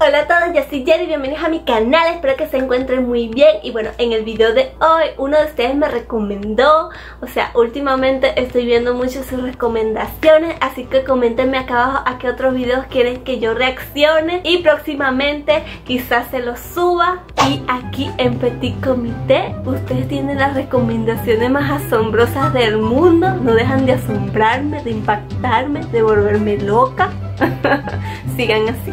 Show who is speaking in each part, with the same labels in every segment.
Speaker 1: Hola a todos, yo soy Jerry, bienvenidos a mi canal, espero que se encuentren muy bien. Y bueno, en el video de hoy uno de ustedes me recomendó, o sea, últimamente estoy viendo mucho sus recomendaciones, así que coméntenme acá abajo a qué otros videos quieren que yo reaccione y próximamente quizás se los suba. Y aquí en Petit Comité ustedes tienen las recomendaciones más asombrosas del mundo, no dejan de asombrarme, de impactarme, de volverme loca, sigan así.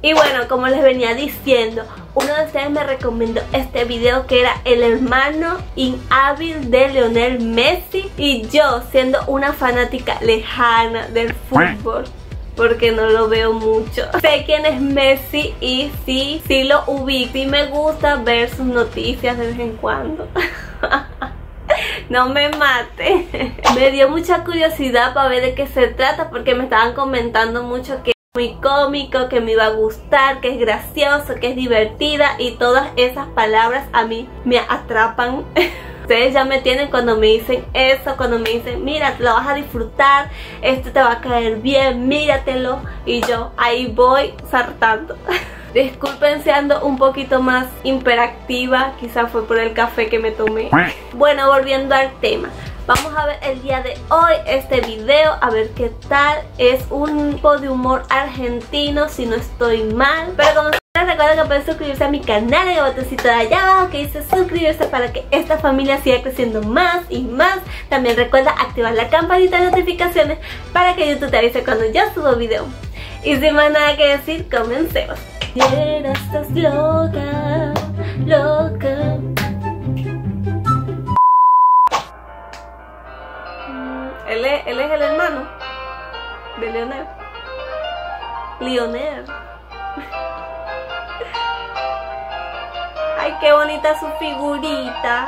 Speaker 1: Y bueno, como les venía diciendo, uno de ustedes me recomendó este video que era el hermano inhábil de Leonel Messi y yo siendo una fanática lejana del fútbol porque no lo veo mucho. Sé quién es Messi y sí, sí lo ubico. y me gusta ver sus noticias de vez en cuando. no me mate. me dio mucha curiosidad para ver de qué se trata porque me estaban comentando mucho que muy cómico, que me iba a gustar, que es gracioso, que es divertida y todas esas palabras a mí me atrapan. Ustedes ya me tienen cuando me dicen eso, cuando me dicen, mira, te lo vas a disfrutar, esto te va a caer bien, míratelo. Y yo ahí voy saltando. Disculpen si ando un poquito más imperactiva, quizás fue por el café que me tomé. Bueno, volviendo al tema. Vamos a ver el día de hoy este video, a ver qué tal. Es un poco de humor argentino, si no estoy mal. Pero como recuerden que pueden suscribirse a mi canal en el botoncito de allá abajo que dice suscribirse para que esta familia siga creciendo más y más. También recuerda activar la campanita de notificaciones para que YouTube te avise cuando ya subo video. Y sin más nada que decir, comencemos. estás loca, loca. Él es, el hermano de Leonel. Leonel. Ay, qué bonita su figurita.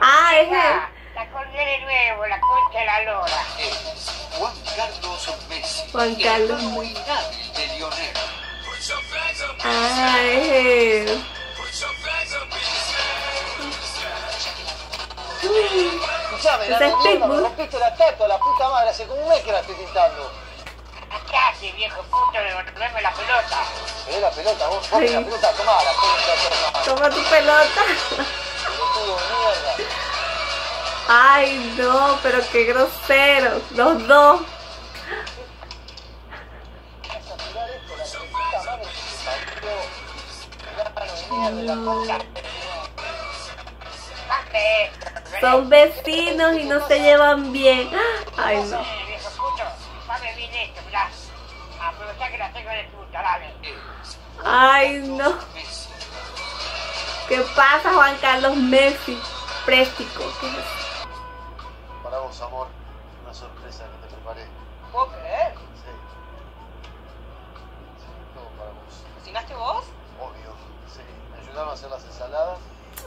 Speaker 1: ah, es él.
Speaker 2: La colgué de nuevo, la concha de la lora.
Speaker 3: Juan Carlos Messi.
Speaker 1: Juan Carlos
Speaker 3: Muy hábil de Lionel.
Speaker 4: Escuchame, la mierda, me rompiste la teta, la puta madre, hace como un mes que la estoy pintando.
Speaker 2: ¿Qué hace, viejo puto, de devolverme la pelota?
Speaker 4: ¿Querés la pelota? Vos, vos
Speaker 1: Sí.
Speaker 4: la pelota, tomá la pelota, tomá.
Speaker 1: Toma tu pelota.
Speaker 4: Pelotudo mierda.
Speaker 1: Ay, no, pero qué grosero. Los dos.
Speaker 4: Vas
Speaker 1: Son vecinos y no se llevan bien. Ay, no. Ay, no. ¿Qué pasa, Juan Carlos Messi? Préstico. ¿Qué es eso?
Speaker 4: Para vos, amor, una sorpresa que te preparé.
Speaker 5: ¿Puedo creer?
Speaker 4: Sí. Sí, todo para vos.
Speaker 5: ¿Cocinaste vos?
Speaker 4: Obvio. Sí. ¿Me ayudaron a hacer las ensaladas?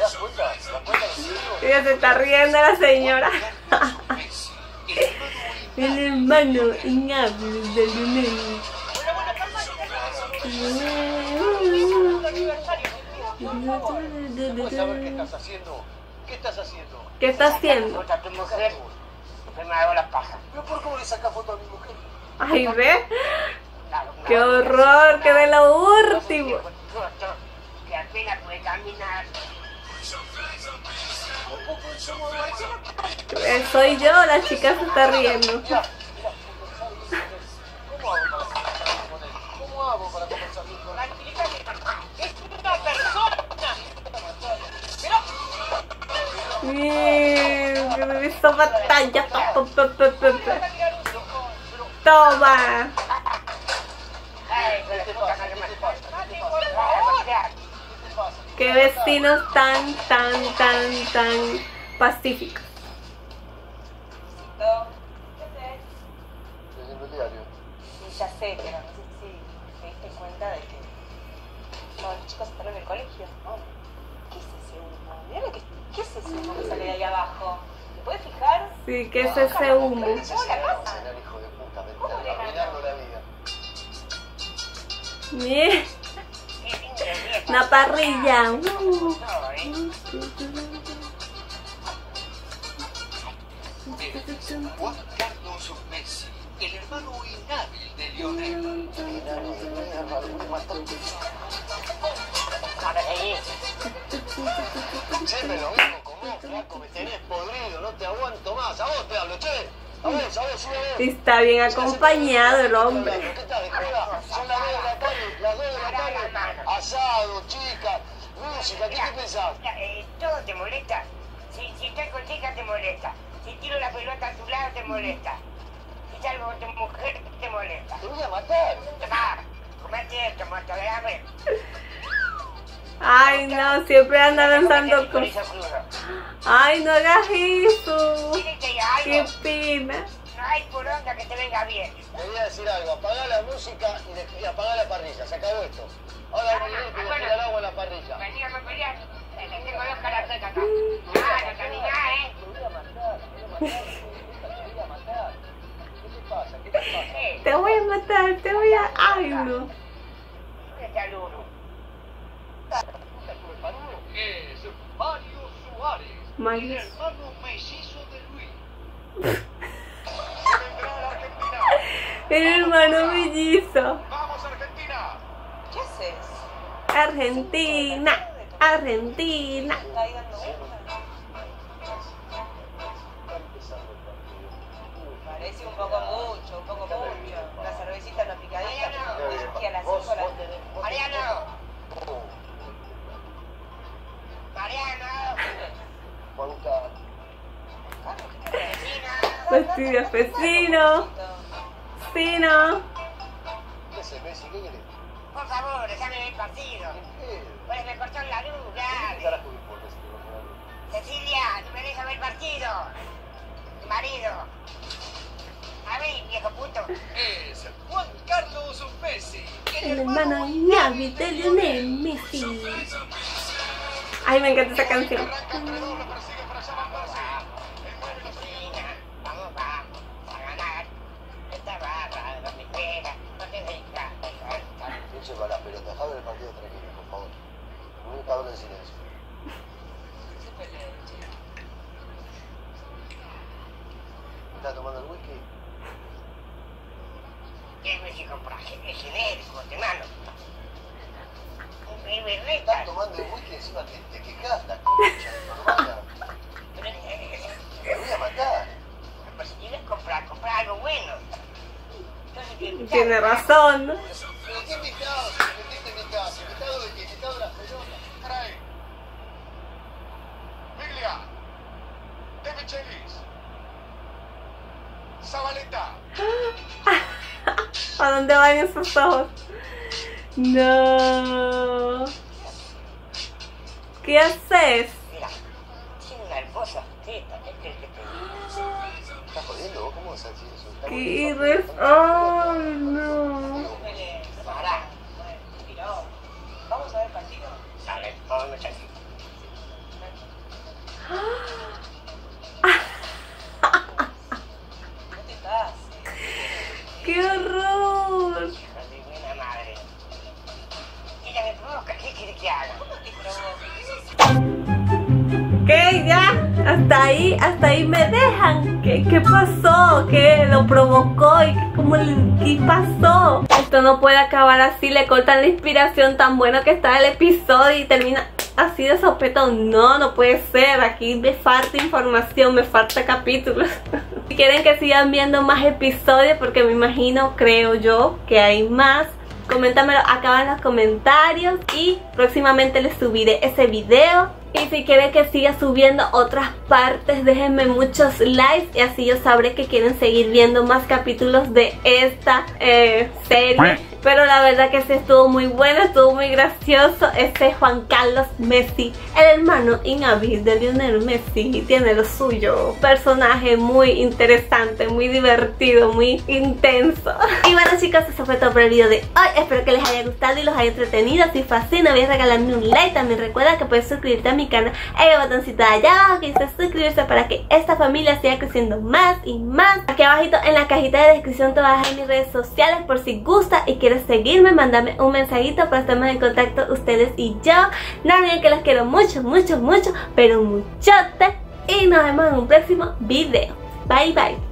Speaker 4: ¿Te das cuenta? ¿Te das cuenta lo que digo?
Speaker 1: Ella se está riendo la señora.
Speaker 3: El
Speaker 1: hermano inhábil de Lionel.
Speaker 5: Bueno, bueno, cálmate, cálmate. Es un aniversario, mi vida, por favor.
Speaker 4: ¿Puedes saber qué estás haciendo? ¿Qué estás haciendo?
Speaker 1: ¿Qué está haciendo?
Speaker 2: Puta, tu mujer, que me hago la paja.
Speaker 4: ¿Pero por cómo le sacas foto a mi mujer?
Speaker 1: Ay, ve. Qué horror, que de lo último.
Speaker 2: viejo choto Que apenas puede caminar.
Speaker 1: Eh, soy yo, la chica se está riendo.
Speaker 4: Mirá, mirá, ¿cómo hago para conversar con él? ¿Cómo hago para conversar con él?
Speaker 5: Tranquilízate. Es una persona. Pero,
Speaker 1: Bien, que me hizo batalla. Pa,
Speaker 4: Qué
Speaker 1: vecinos tan, tan, tan, tan pacíficos.
Speaker 5: ¿Qué haces?
Speaker 4: Desde el
Speaker 6: etcétera. No sé si te diste cuenta de que todos los chicos están en el colegio. ¿Qué es ese humo? Mirá lo que, ¿Qué es ese humo que sale de ahí abajo? ¿Te puedes fijar?
Speaker 1: Sí, ¿qué es ese humo? Una parrilla.
Speaker 3: El hermano de Lionel.
Speaker 4: Siempre lo mismo flaco, me tenés podrido, no te aguanto más. A vos te hablo, che.
Speaker 1: Está bien acompañado el hombre.
Speaker 4: ¿Qué estás de? Son las 2 de la tarde, las 2 de la tarde. Asado, chicas, música, ¿qué te pensás?
Speaker 2: Todo te molesta. Si, si estoy con chica te molesta. Si tiro la pelota a tu lado te molesta. Si salgo con tu mujer te molesta.
Speaker 4: Te voy a matar.
Speaker 2: Tomá, comete esto, moto, a ver.
Speaker 1: Ay, no, siempre anda lanzando cosas. Ay, no hagas eso.
Speaker 2: ¿Quieres que diga
Speaker 1: Qué pena.
Speaker 2: No hay poronga que te venga bien.
Speaker 4: Te voy a decir algo, apagá la música y, de- y apagá la parrilla, se acabó esto. Ahora voy a ir y a tirar agua en la parrilla.
Speaker 2: Vení a pelear. Eh, Tengo dos caracteres acá. Ah, no caminás, ¿eh?
Speaker 4: Te voy a matar, te voy a matar, te voy a matar. ¿Qué te pasa? ¿Qué te pasa?
Speaker 2: Eh,
Speaker 1: Te voy a matar, te voy a... Ay, no.
Speaker 2: ¿dónde está Lulu?
Speaker 3: Es Mario Suárez, el hermano mellizo de Luis.
Speaker 1: El hermano mellizo.
Speaker 5: ¡Vamos, Argentina!
Speaker 6: ¿Qué haces?
Speaker 1: Argentina. Argentina.
Speaker 2: Vecina.
Speaker 1: Vestido vecino. Vecino.
Speaker 4: ¿qué haces, Messi? ¿Qué querés?
Speaker 2: Por favor, déjame ver el partido.
Speaker 4: ¿Qué?
Speaker 2: Pues me cortó la luz,
Speaker 4: ¿Qué
Speaker 2: dale.
Speaker 4: carajo me importa si te vas a la luz?
Speaker 2: Cecilia, no me dejas ver el partido. Mi marido. A ver, viejo puto.
Speaker 3: Es Juan Carlos Messi,
Speaker 1: El hermano Navi de Lionel Messi. Ay, me encanta esa canción.
Speaker 2: ¿Qué me si compras? Es genérico, hermano. Un baby
Speaker 4: Estás tomando el whisky y encima te, te quejas, la concha hermana.
Speaker 2: Pero,
Speaker 4: Te voy a matar.
Speaker 2: Pues si quieres comprar, comprar algo bueno. Entonces.
Speaker 1: Tiene razón.
Speaker 4: ¿Pero
Speaker 1: dónde van esos ojos? No. ¿Qué haces?
Speaker 2: Mira, tiene una hermosa teta, ¿qué crees que te diga?
Speaker 4: ¿Estás jodiendo? ¿Cómo vas a decir eso? Está
Speaker 1: ¿Qué. Ay, no.
Speaker 2: Buena ¿qué?
Speaker 6: ¿Cómo?
Speaker 1: ¿Qué? ¿Ya? Hasta ahí, hasta ahí me dejan. ¿Qué, qué pasó? ¿Qué lo provocó? ¿Y cómo le- qué pasó? Esto no puede acabar así. Le cortan la inspiración tan bueno que está el episodio y termina así de sopetón. No, no puede ser. Aquí me falta información, me falta capítulos. si quieren que sigan viendo más episodios, porque me imagino, creo yo, que hay más. Coméntamelo acá en los comentarios y próximamente les subiré ese video Y si quieren que siga subiendo otras partes, déjenme muchos likes y así yo sabré que quieren seguir viendo más capítulos de esta eh, serie. Pero la verdad que sí estuvo muy bueno, estuvo muy gracioso. Este Juan Carlos Messi, el hermano inhábil de Lionel Messi, tiene lo suyo. Personaje muy interesante, muy divertido, muy intenso. Y bueno chicos, eso fue todo por el video de hoy. Espero que les haya gustado y los haya entretenido. Si fue así, no olvides regalarme un like. También recuerda que puedes suscribirte a mi canal en el botoncito de allá abajo que dice suscribirse para que esta familia siga creciendo más y más. Aquí abajito en la cajita de descripción te voy a dejar mis redes sociales por si gusta y quieres seguirme, mándame un mensajito para estar más en contacto ustedes y yo. No olviden que los quiero mucho, mucho, mucho, pero muchote. Y nos vemos en un próximo video. Bye, bye.